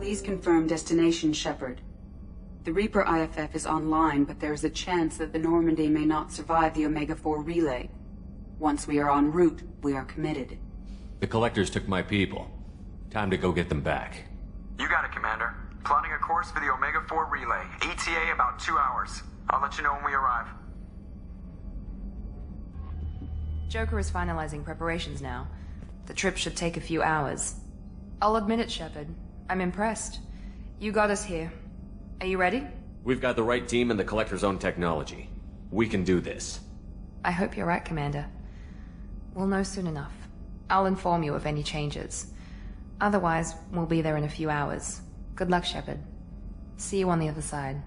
Please confirm destination, Shepard. The Reaper IFF is online, but there is a chance that the Normandy may not survive the Omega-4 relay. Once we are en route, we are committed. The Collectors took my people. Time to go get them back. You got it, Commander. Plotting a course for the Omega-4 relay. ETA about two hours. I'll let you know when we arrive. Joker is finalizing preparations now. The trip should take a few hours. I'll admit it, Shepard. I'm impressed. You got us here. Are you ready? We've got the right team and the Collector's own technology. We can do this. I hope you're right, Commander. We'll know soon enough. I'll inform you of any changes. Otherwise, we'll be there in a few hours. Good luck, Shepard. See you on the other side.